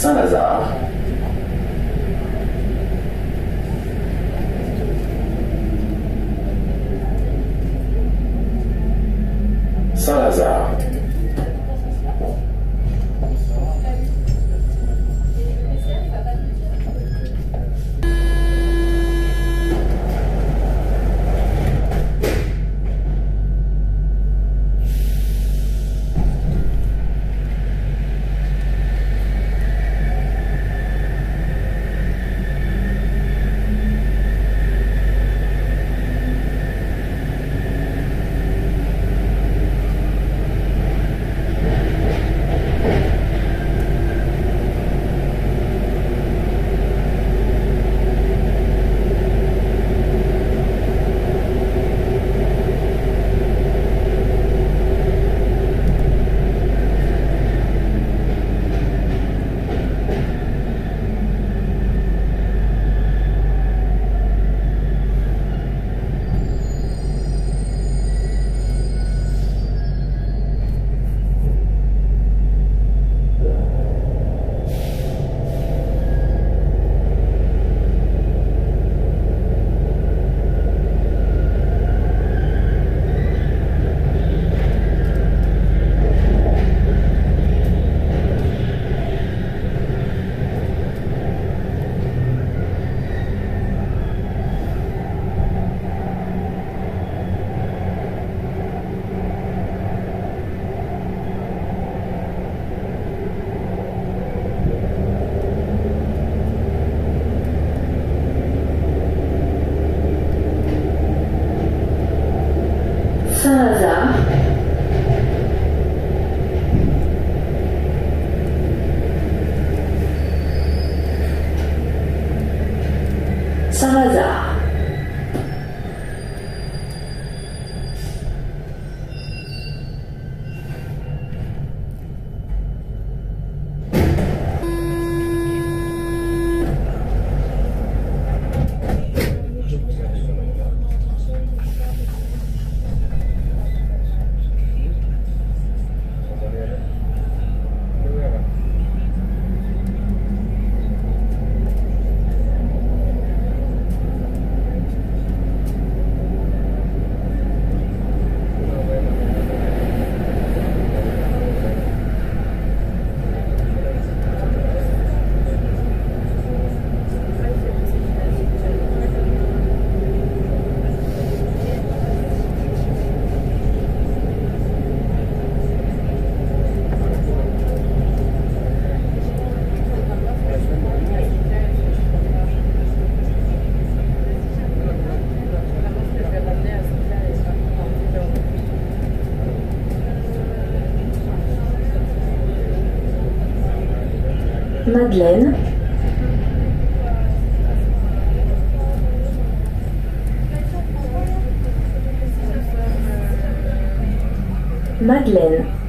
Saint-Lazare. Saint-Lazare. Saint-Lazare. Madeleine. Madeleine.